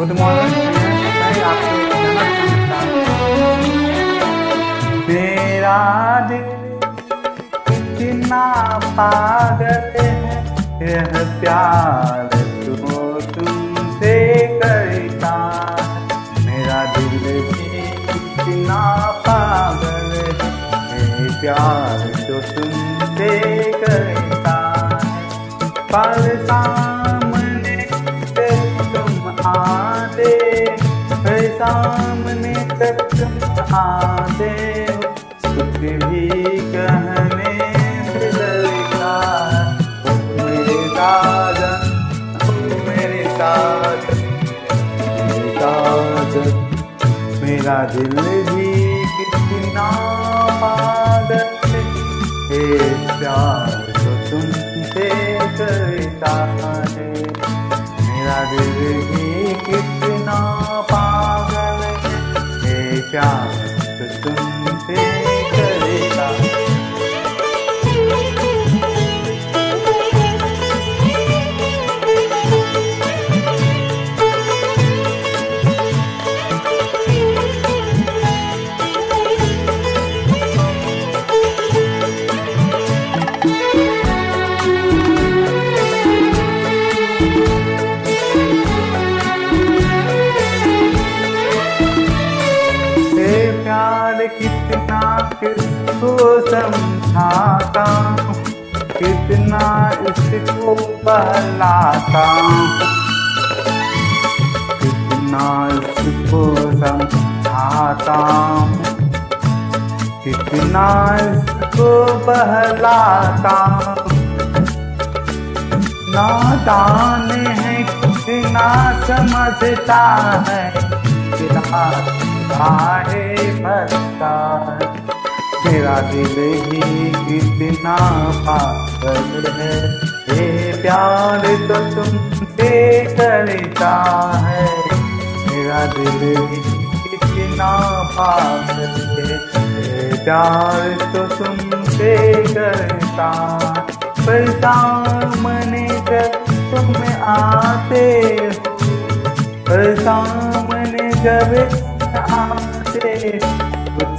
Good morning. मेरा कितना पागल है, यह प्यार तो तुमसे करता मेरा दिल कितना पागल है, यह प्यार तो तुमसे करता पर सामने तुम फिर सामने तक तुम आते कुछ भी कहने मेरे मेरे साजन मेरे दिल भी कितना प्यार तो तुमसे करता है। समझाता कितना इसको बहलाता कितना इसको समझाता कितना इसको बहलाता हूँ। नादान है, कितना समझता है कितना भरता है। तेरा दिल ही कितना पागल है। ये प्यार तो तुमसे करता है। मेरा दिल ही कितना पागल है। ये प्यार तो तुमसे करता पर सामने जब तुम आते पर सामने जब आते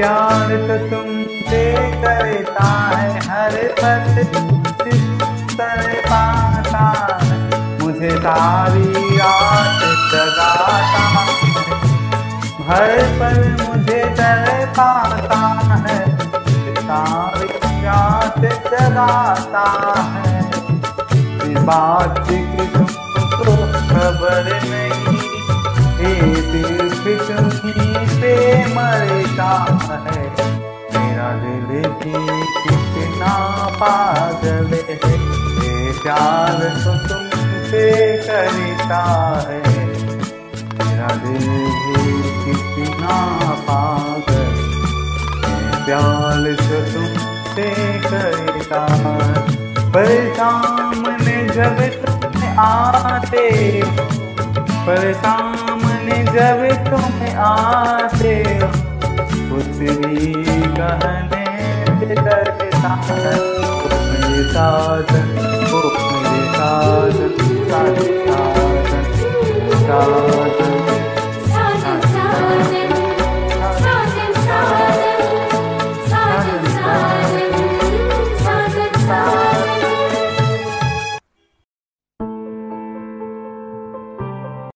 प्यार तो तुमसे करता है, हर पल पाता मुझे सारी रात जगाता हर पल मुझे तर पाता है सारी रात जगाता है। बात की तुमको खबर नहीं दिल भी तुम्ही पे मरता है दिल भी कितना पागल है। ये प्यार तो तुमसे करता है। मेरा दिल भी कितना पागल है। प्यार तो तुमसे करता है। पर सामने जब तुम आते पर सामने जब तुम आते हो कुछ भी कहने से डरता है